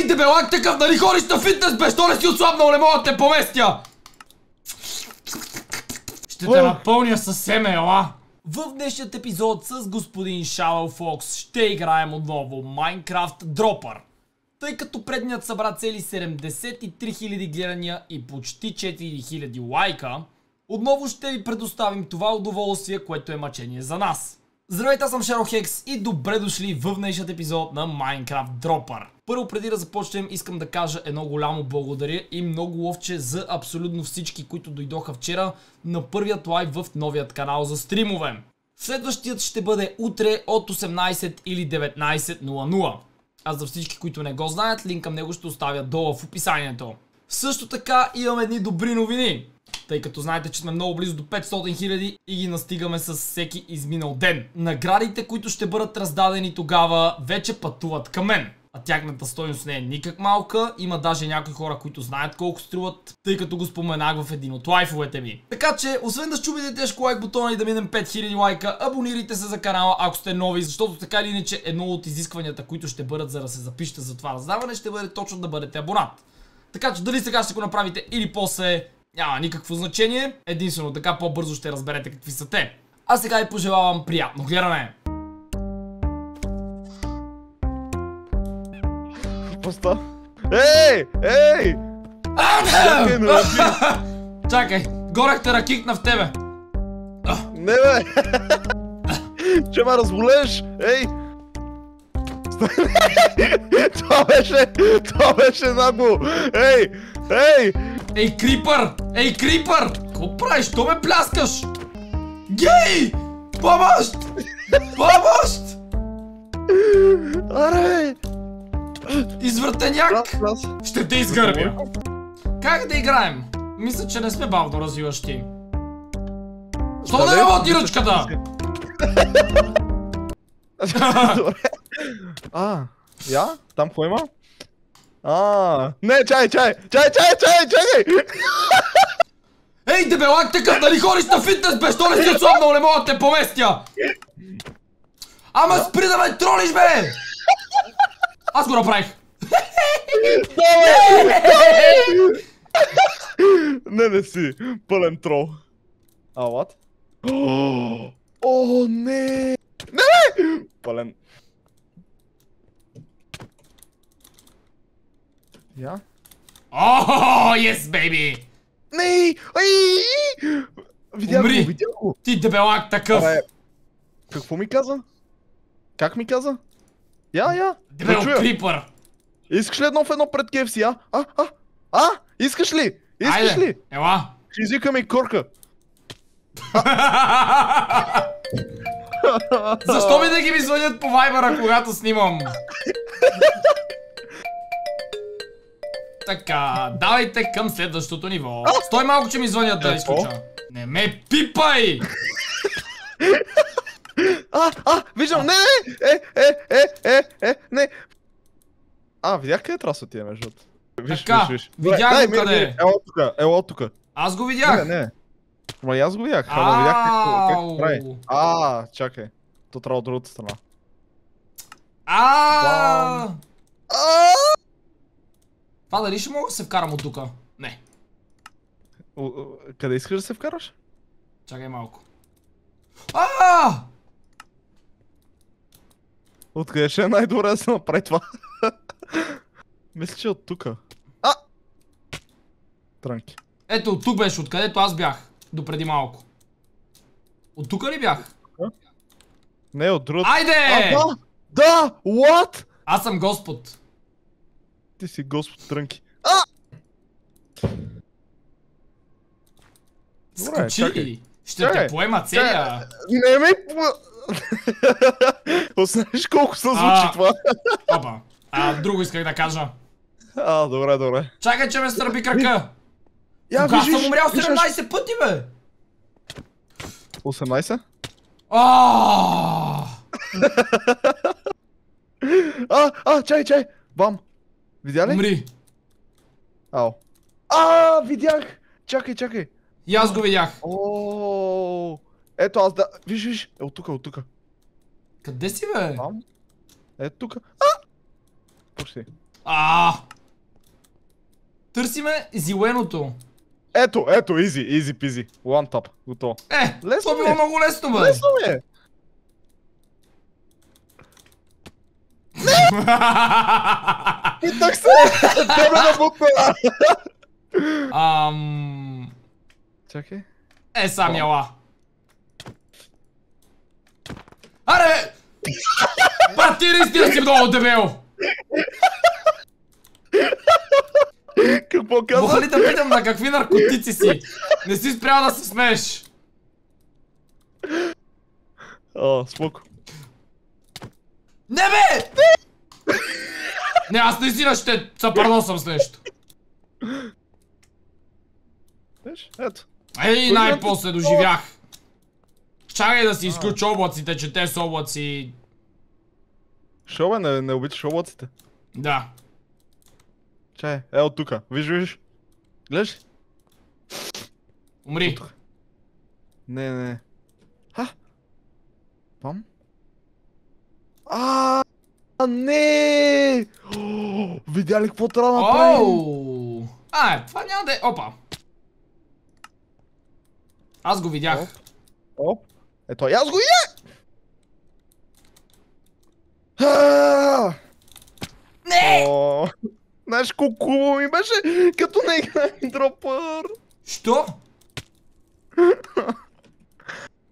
Ей, дебелак такъв, нали ходиш на фитнес, бе, що не си отслабнал, не мога да те поместя! Ще те напълня със семе, ела! В днешният епизод с господин Shadow Fox ще играем отново Minecraft Dropper. Тъй като предният събра цели 73 000 гледания и почти 4000 лайка, отново ще ви предоставим това удоволствие, което е мъчение за нас. Здравейте, аз съм Шерохекс и добре дошли в днешният епизод на Minecraft Dropper. Първо преди да започнем искам да кажа едно голямо благодаря и много ловче за абсолютно всички, които дойдоха вчера на първият лайв в новият канал за стримове. Следващият ще бъде утре от 18 или 19.00. А за всички, които не го знаят, линк към него ще оставя долу в описанието. Също така имам едни добри новини тъй като знаете, че сме много близо до 500 000 и ги настигаме с всеки изминал ден. Наградите, които ще бъдат раздадени тогава, вече пътуват към мен. А тяхната стойност не е никак малка, има даже някои хора, които знаят колко струват, тъй като го споменах в един от лайфовете ми. Така че, освен да щубите тежко лайк бутона и да минем 5000 лайка, абонирайте се за канала, ако сте нови, защото така или иначе едно от изискванията, които ще бъдат за да се запишете за това раздаване, ще бъде точно да бъдете абонат. Така че дали сега ще го направите или после, няма никакво значение, единствено така по-бързо ще разберете какви са те. А сега ви пожелавам приятно гледане! Поста. Ей! Ей! Чакай, не лъжи. Чакай, горехтера кикна в тебе. Не бе! Че ме разболеш! Ей! Това беше... Това беше нагло! Ей! Ей! Ей, крипър! Ей, крипър! Какво правиш? Що ме пляскаш? Гей! Помощ! Помощ! Аре! Извъртеняк! Ще те изгърбя! Как да играем? Мисля, че не сме бавно развиващи. Що не работи ръчката? Добре. А, я? Там какво има? А, не, чай, чай, чай, чай, чай, чай! Ей, дебелак такъв, нали ходиш на фитнес, бе, що не си отслабнал, не мога да те поместя! Ама спри да ме тролиш, бе! Аз го направих! Не, не си. Пълен трол. А, what? О, не! Не! Пълен. Я? О, yes, baby! Не! Ай! Видях Умри! го, видях го. Ти дебелак такъв! Абе, какво ми каза? Как ми каза? Я, я! Дебел крипър! Искаш ли едно в едно пред KFC, а? А, а, а? Искаш ли? Искаш Айде, ли? ела! Ще извикаме и корка. Защо ми да ги ми звънят по вайбера, когато снимам? Така, давайте към следващото ниво. Стой малко, че ми звънят да Какво? изключа. Не ме пипай! А, а, виждам, не, не, е, е, е, е, е, не. А, видях къде трябва да отиде между другото. Виж, Така, виж, виж. видях Дай, го къде е. Ела тука, ела тука. Аз го Не, видях. не. Ма и аз го видях, ама видях какво прави. А, чакай. То трябва от другата страна. А! А! Това дали ще мога да се вкарам от тука? Не. Къде искаш да се вкараш? Чакай малко. А! Откъде ще е най-добре да се направи това? Мисля, че от тука. А! Транки. Ето, от тук беше, откъдето аз бях. Допреди малко. От тук ли бях? Не, от другата. А, Айде! да! Да! What? Аз съм Господ. Ти си господ Трънки. А! Добре, Скочи! чакай. Ще Чакай, те поема целия. Не ми... Осъзнаш колко се звучи А. това? Опа. А, друго исках да кажа. А, добре, добре. Чакай, че ме сърби крака. Я, Кога съм умрял виж, 17 пъти, бе? 18? Аааа! А, а, чай, чай! Бам! Видя ли? Умри. Ау. А, видях! Чакай, чакай! И аз го видях. О, Ето аз да... Виж, виж! Е, от тука, от тука. Къде си, бе? Бам. Ето тука. А! Почти. А! Търсиме зеленото. Ето, ето, изи, изи пизи. One tap, готово. Е, Лесно това било е. много лесно, бе. Лесно ми е. Питах се! Тебе да бутна! Ам... Чакай. Е, сам яла. Аре, бе! Брат, ти наистина си много дебел! Какво каза? Мога ли да питам на какви наркотици си? Не си спрял да се смееш. О, споко. Не бе! Не, аз наистина ще цапардосам с нещо. Виж, ето. Ей, най-после доживях. Чакай да си изключа облаците, че те са облаци. Шо бе, не, не обичаш облаците? Да. Чай, е от тука. Виж, виж. Гледаш ли? Умри. Не, не, не. Ха? Там? А, а, не! Видя ли какво трябва да направим? А, е, това няма да е... Опа! Аз го видях. Оп. Ето, и аз го видя! А! Не! О, Знаеш колко хубаво ми беше, като не играем дропър. Що?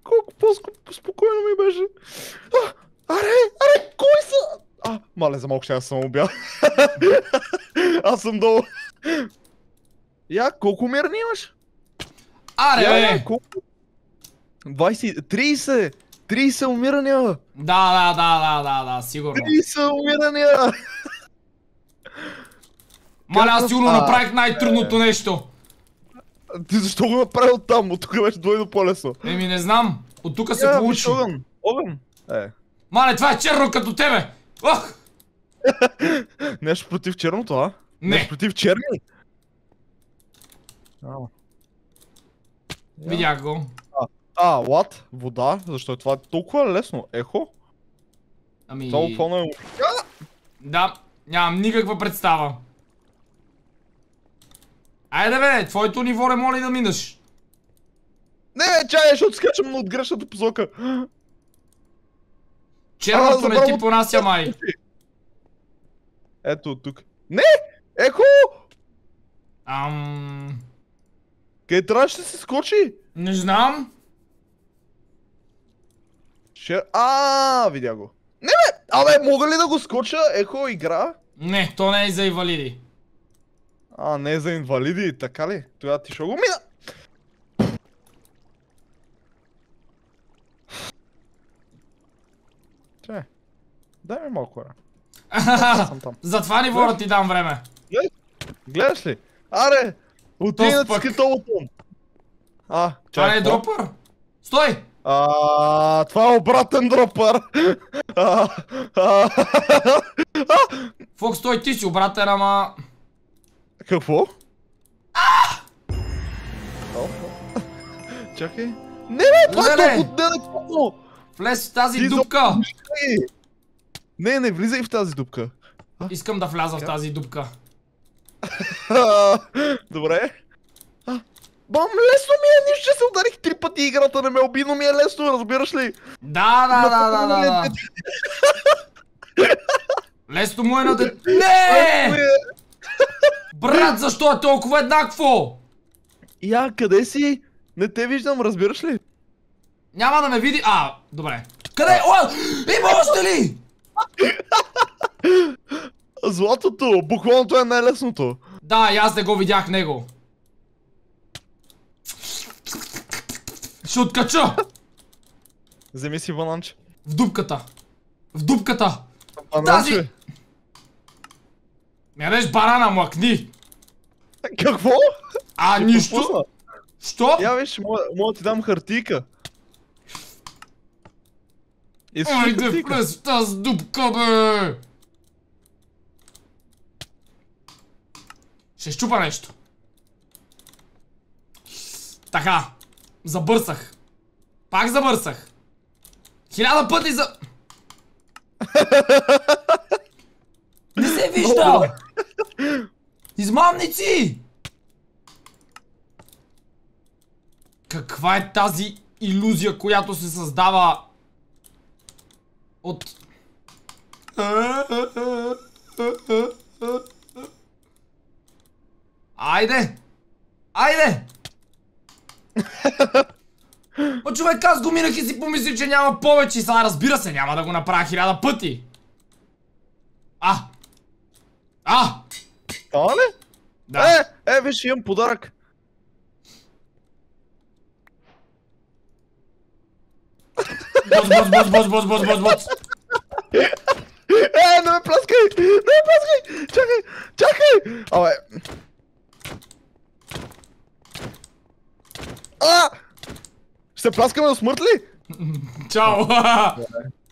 Колко по-спокойно ми беше. А, аре, аре, кой са? А, мале, за малко ще аз съм убял. аз съм долу. Я, колко мирни имаш? Аре, Я, бе! колко? 20, 30, 30 умирания. Да, да, да, да, да, да, сигурно. 30 умирания. Маля, аз сигурно направих най-трудното нещо. Ти защо го направил там? От тук беше двойно по-лесно. Еми, не знам. От тук се получи. огън. Огън. Е. Мале, това е черно като тебе! Ох! Нещо против черното, а? Не. Нещо против черни? А. Видях го. А, лад, вода, защо е това толкова лесно? Ехо? Ами... Само фона е... Да, нямам никаква представа. Айде бе, твоето ниво не моли да минаш. Не, бе, чай, защото скачам от грешната посока. Черното не ти понася май. Ето от тук. Не! Ехо! Ам... Къде трябваше да се скочи? Не знам. Ще... А, видя го. Не бе! Абе, мога ли да го скоча? Ехо, игра? Не, то не е за инвалиди. А, не е за инвалиди, така ли? Тогава ти ще го мина. Чай. Дай ми малко време. За това ниво да ти дам време. Гледаш ли? Аре! Отиди на скитолото. А, Това не е дропър? Стой! А, това е обратен дропър. Фокс, стой, ти си обратен, ама... Какво? Чакай. Не, бе, това е толкова далеко. Влез в тази дупка! Не, не влизай в тази дупка. Искам да вляза в тази дупка. А, Добре. А, Бам, лесно ми е, нищо, че се ударих три пъти играта не ме уби, но ми е лесно, разбираш ли? Да, да, да, да, да, да. Лесно му е на дет... Не! Брат, защо е толкова еднакво? Я, къде си? Не те виждам, разбираш ли? Няма да ме види... А, добре. Къде? О, има още ли? Златото, буквално това е най-лесното. Да, и аз не го видях него. Ще откача! Вземи си бананче. В дупката. В дупката. Бананче. Тази- Мядеш барана, млъкни. Какво? А, нищо? Що? Я виж, мога да ти дам хартийка. Ли Айде в тази дупка, бе! Ще щупа нещо. Така. Забърсах. Пак забърсах. Хиляда пъти за... Не се вижда! Измамници! Каква е тази иллюзия, която се създава от... Айде! Айде! О, човек, аз го минах и си помислих, че няма повече. Сега разбира се, няма да го направя хиляда пъти. А! А! Това ли? Да. Е, е, виж, имам подарък. Бос, бос, бос, бос, бос, бос, бос, бос. Е, не ме пляскай! Не ме пляскай! Чакай! Чакай! Абе... А! Ще се пляскаме до смърт ли? Чао!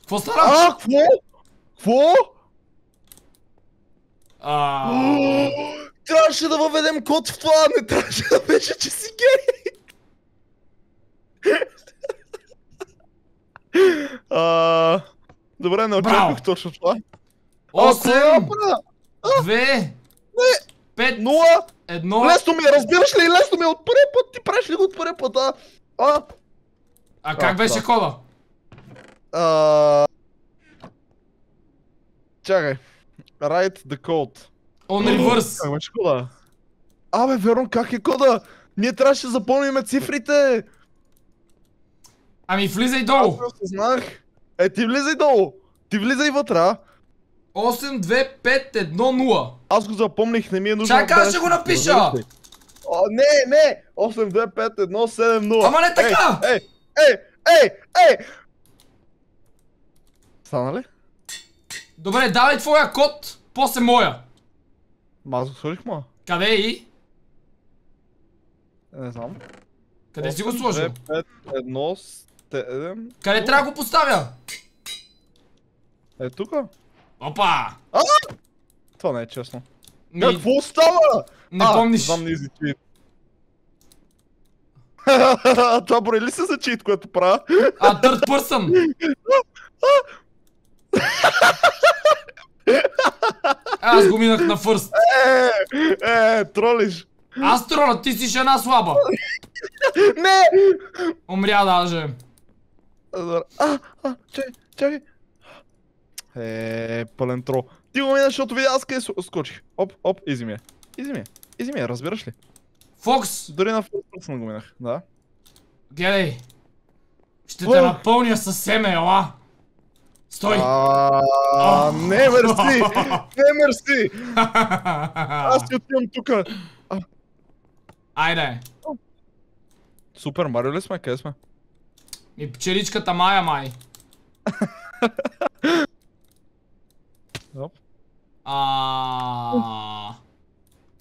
Какво стана? А, какво? Какво? А, Трябваше да въведем код в това, не трябваше да беше, че си гей. А, Добре, не очаквах точно това. А, какво да 8, направя? 2, 5, Нула! 1. Лесно ми е, разбираш ли? Лесно ми е от първия път. Ти правиш ли го от първия път, а? А? А как А, беше да. кода? А... Чакай. Write the code. On reverse. Как беше кода? Абе, верно, как е кода? Ние трябваше да запомним цифрите. Ами влизай Аз долу. не осъзнах. Е, ти влизай долу. Ти влизай вътре, а? 8, 2, 5, 1, 0. Аз го запомних, не ми е нужно. Чакай, ще го напиша. О, не, не! 8, 2, 5, 1, 7, 0. Ама не така! Ей, ей, ей, ей! Стана ли? Добре, давай твоя код, после моя. Ма аз го сложих ма. Къде е и? Не знам. Къде си го 8, сложил? 2, 5, 1, 7. Къде трябва да го поставя? Е, тука. Опа! Това не е честно. Ми, Какво става? не а, помниш. Знам не изи чит. Това брои ли се за чит, което правя? А, third person. Аз го минах на фърст. Е, е, тролиш. Аз трона, ти си жена слаба. Не! Умря даже. А, а, чакай, чакай. Е, пълен трол. Ти го минаш, защото видя аз къде скочих. Оп, оп, изи ми е. Изи ми е. Изи ми е, разбираш ли? Фокс, Дори на first person го минах, да. гледай. Ще те напълня със семе, ела. Стой. А, не, мерси! Не, мерси! Аз си отивам тука. Айде. Супер Марио ли сме? Къде сме? И пчеличката Майя май. А.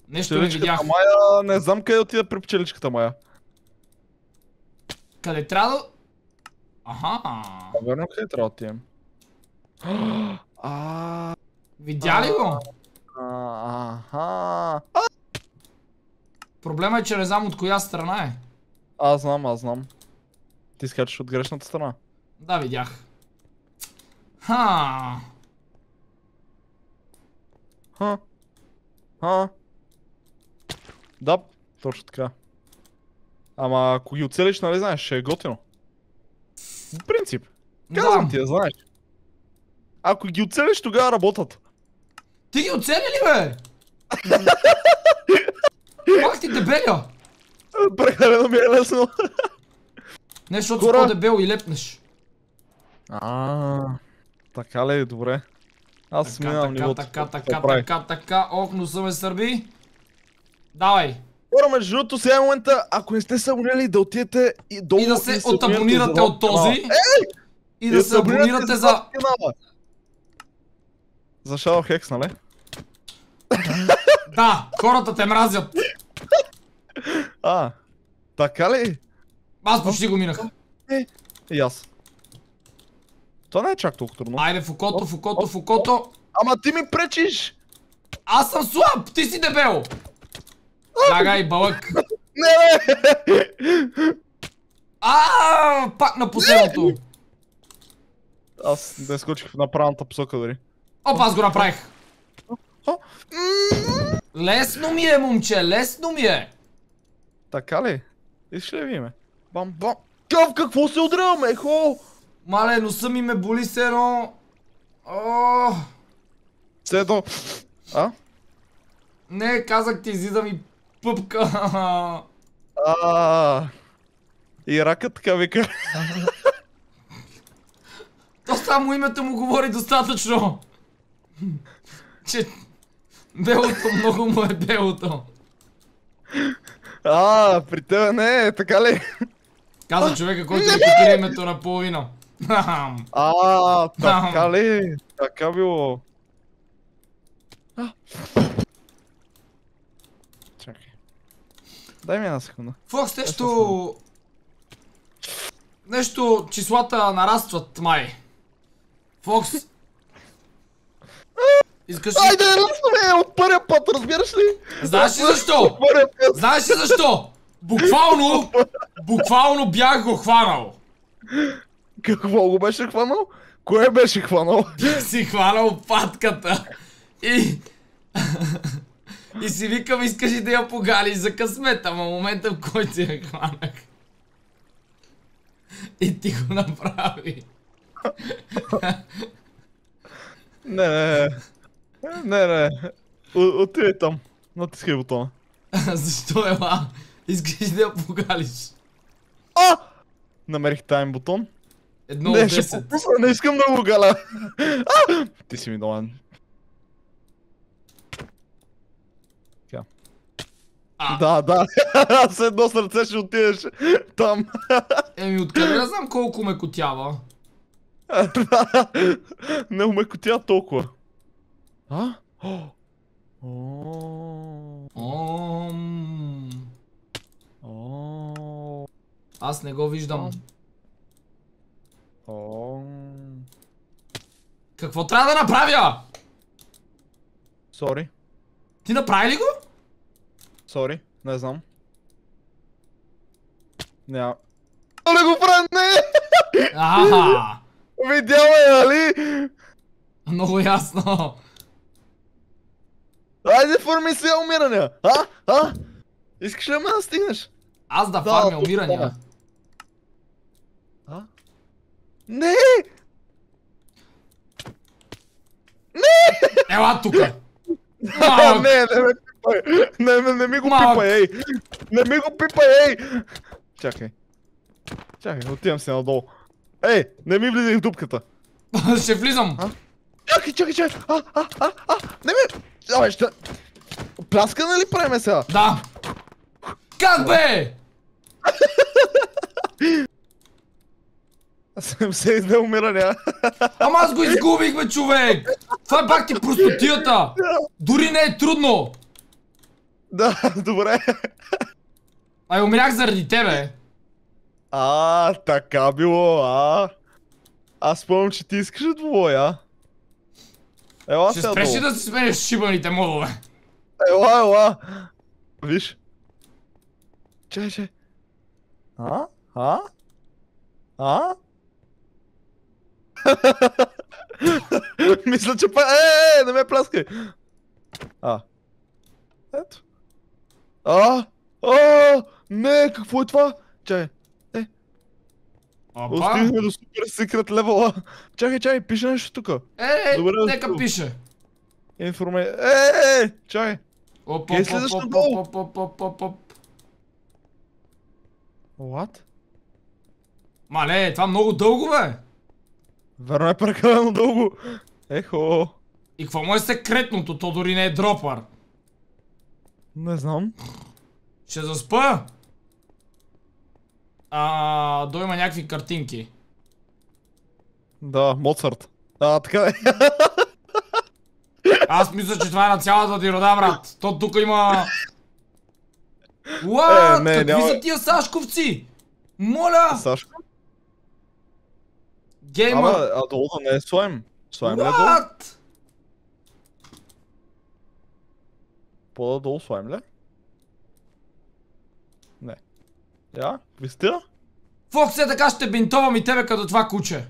Нещо не видях. Мая, не знам къде отида при пчеличката Мая. Къде трябва да... Аха. Верно къде трябва да отидем? Видя ли го? аха. Проблема е, че не знам от коя страна е. Аз знам, аз знам. Ти скачаш от грешната страна. Да, видях. Ха. Ха. Ха. Да, точно така. Ама ако ги оцелиш, нали знаеш, ще е готино. В принцип. Казвам Да. ти, я знаеш. Ако ги оцелиш, тогава работят. Ти ги оцели ли, бе? Пак ти дебеля. Прекалено ми е лесно. Не, защото си по-дебел и лепнеш. А, така ли, добре. Аз Така, минавам така, нивото. така, така, прави. така, така. Ох, носа ме сърби. Давай. Хора, между другото, сега е момента, ако не сте се абонирали, да отидете и долу И да се абонирате отабонирате от този. И да се абонирате за... За Shadow Hex, нали? Да, хората те мразят. А, така ли? Аз почти го минах. И аз. Това не е чак толкова трудно. Айде, окото, в окото. Ама ти ми пречиш! Аз съм слаб, ти си дебел. Чакай, бълък. Не, бе! А, пак на последното. Аз не скочих в направената посока дори. Опа, аз го направих. Лесно ми е, момче, лесно ми е. Така ли? Искаш ли да видим? Бам, бам. Къв, какво се удрям, ехо? Мале, носа ми ме боли се едно. Все едно. А? не, казах ти, излиза ми пъпка. А. И ракът така вика. То само името му говори достатъчно. Че белото много му е белото. А, при тебе не, така ли? Каза човека, който ми покри името на половина. А, така ли? Така било. Чакай. Дай ми една секунда. Фокс, нещо... Нещо, числата нарастват, май. Фокс. Искаш ли? Айде, разсме от първия път, разбираш ли? Знаеш ли защо? Знаеш ли защо? Буквално, буквално бях го хванал. Какво го беше хванал? Кое беше хванал? си хванал патката. И... И си викам, искаш ли да я погалиш за късмет, ама момента в който я хванах. И ти го направи. Не, не, не. Не, не. Отивай там. Натискай бутона. Защо е ма? Искаш да я погалиш? А! Намерих тайм бутон. Едно от не, ще 10. попусна, не искам да го галя. А! Ти си ми долен. А. Да, да. С едно сърце ще отидеш там. Еми, откъде да знам колко ме котява? не умекотя толкова. А? О! Ом. О! Аз не го виждам. О! Какво трябва да направя? Сори. Ти направи ли го? Сори. Не знам. Няма. Але го правя, не! Аха! Видяла е, нали? Много ясно. Айде форми сега умирания! А? А? Искаш ли ме да стигнеш? Аз да Да, фармя умирания. А? Не! Ела тука. Малък. не, не ме пипай! Не, не, не ми го Малък. пипай, ей! Не ми го пипай, ей! Чакай. Чакай, отивам се надолу. Ей, не ми влизай в дупката. Ще влизам. Чакай, чакай, чакай! А, а, а, а! Не ме... Абе, ще... Пляска нали правиме сега? Да. Как бе? 72 умирания. Ама аз го изгубих, бе, човек. Това е пак ти простотията. Дори не е трудно. Да, добре. Ай, умрях заради тебе. А, така било, а. Аз спомням, че ти искаш двубой, а. Ела Ще спреш да си сменеш шибаните модове? Ела, ела. Виж. Чай, чай. А? А? А? Мисля, че па... Е, е, не ме пляскай. А. Ето. А! А! Не, какво е това? Чай. Опа. Стигнахме до супер секрет левела. Чакай, чакай, пише нещо тука. Е, Добре, нека да пише. Информе... Е, е, е, чай. Оп, оп, оп, надолу? оп, оп, оп, оп, оп. What? Мале, това много дълго, бе. Верно е прекалено дълго. Ехо. И какво му е секретното? То дори не е дропър. Не знам. Ще заспа. А, да има някакви картинки. Да, Моцарт. А, така е. Аз мисля, че това е на цялата ти рода, брат. То тук има... What? Е, не, Какви няма- са тия Сашковци? Моля! Сашко. Геймър! Ама, а долу не е слайм. Слайм ли е долу? По-долу слайм ли? Не. Я? Ви сте? Фокс е така ще бинтовам и тебе като това куче.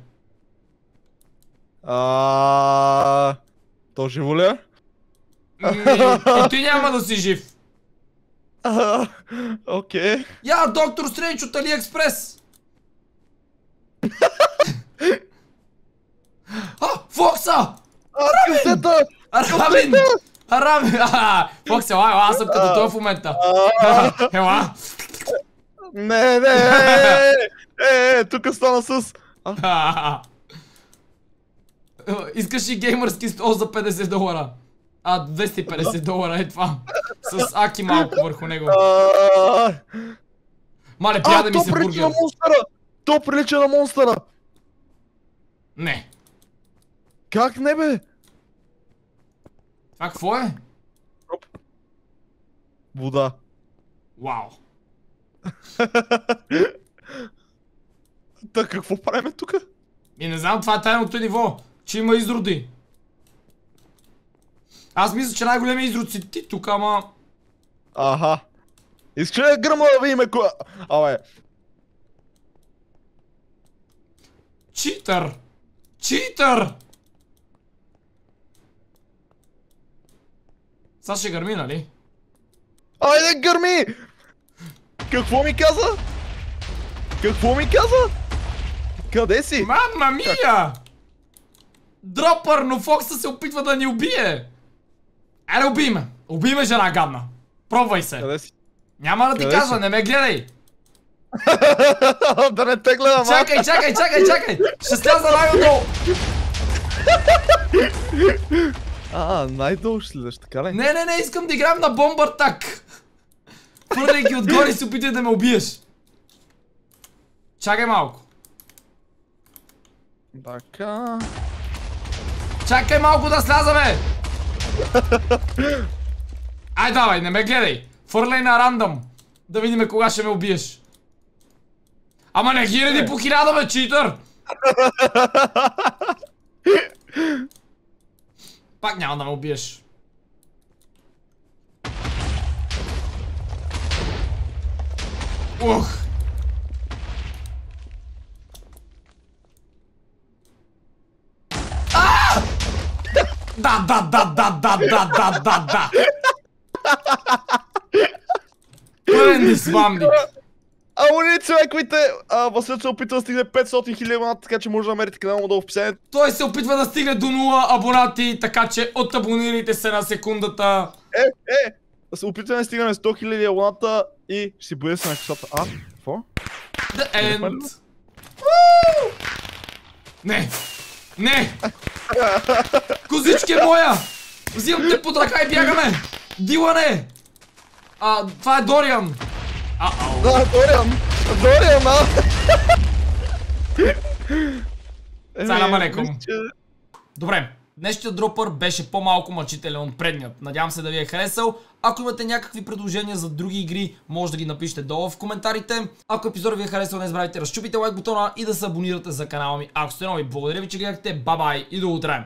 А, То живо ли е? И ти няма да си жив. Окей. Я, доктор Стрендж от Алиекспрес! а, Фокса! А, късета! Рамин! Рамин! А, Фокс, ела, ела, аз съм като той в момента. Ела! Не, не, е, е, е, тук стана с... Искаш и геймърски стол за 50 долара. А, 250 долара е това. С аки малко върху него. Мале, а, пряда ми се бургер. То прилича на монстъра! Не. Как не бе? Това какво е? Вода. Вау. Та какво правим тук? И не знам, това е тайното ниво. Че има изроди. Аз мисля, че най-големият изрод си ти тук, ама... Аха. Искаш ли да гръмна да видим кога... Абе, Читър! Читър! Сега ще гърми, нали? айде гърми! Какво ми каза? Какво ми каза? Къде си? Мама мия! Дропър, но Фокса се опитва да ни убие! Айде, убий ме! Убий ме, жена гадна! Пробвай се! Къде си? Няма да ти Къде казва, си? не ме гледай! да не те гледам? Чакай, чакай, чакай, чакай! Ще сляза най-отдолу! А, най-долу ще слизаш, така ли? Не, не, не, искам да играем на бомбър так! Хвърляйки отгоре се опитай да ме убиеш! Чакай малко. Така... Чакай малко да сляза, бе! Ай, давай, не ме гледай! Фърляй на рандъм! Да видим кога ще ме убиеш. Ама не ги реди по хиляда, бе, читър! Пак няма да ме убиеш. Ух! А! Да, да, да, да, да, да, да, да, да! Пълен измамник! Ама не, човековите! А, Васил се опитва да стигне 500 хиляди абоната, така че може да намерите канала му долу в описанието. Той се опитва да стигне до 0 абонати, така че отабонирайте се на секундата. Е, е! Да се опитваме да стигнем 100 хиляди абоната и ще си бъде се на косата. А, какво? The end. Не! Не! Козички е моя! Взимам те под ръка и бягаме! Дилане! А, това е Дориан! Да, Дориан! Дориан, а! Салам алейкум. Добре, днешният дропър беше по-малко мъчителен от предният. Надявам се да ви е харесал. Ако имате някакви предложения за други игри, може да ги напишете долу в коментарите. Ако епизодът ви е харесал, не забравяйте да разчупите лайк бутона и да се абонирате за канала ми. Ако сте нови, благодаря ви, че гледахте. Бабай и до утре!